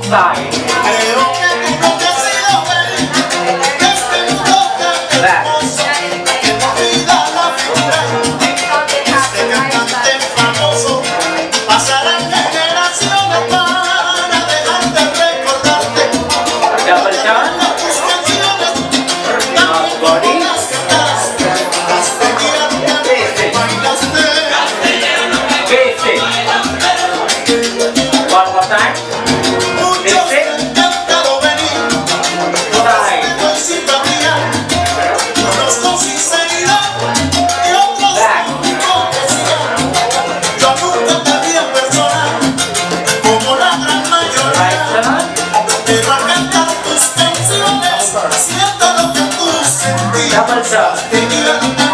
Que Alexa. Up.